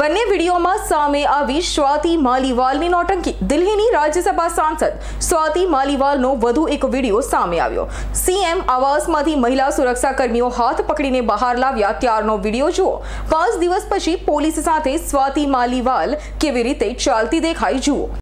બંને વિડીયોમાં સામે આવી સ્વાતિ માલીવાલની નોટંકી. દિલ્હીની રાજ્યસભા સાંસદ સ્વાતિ માલીવાલનો વધુ એક વીડિયો સામે આવ્યો. સીએમ આવાસમાંથી મહિલા સુરક્ષા કર્મીઓ હાથ પકડીને બહાર લાવ્યા ત્યારનો વીડિયો જુઓ. પાંચ દિવસ પછી પોલીસ સાથે સ્વાતિ માલીવાલ કેવી રીતે ચાલતી દેખાઈ જુઓ.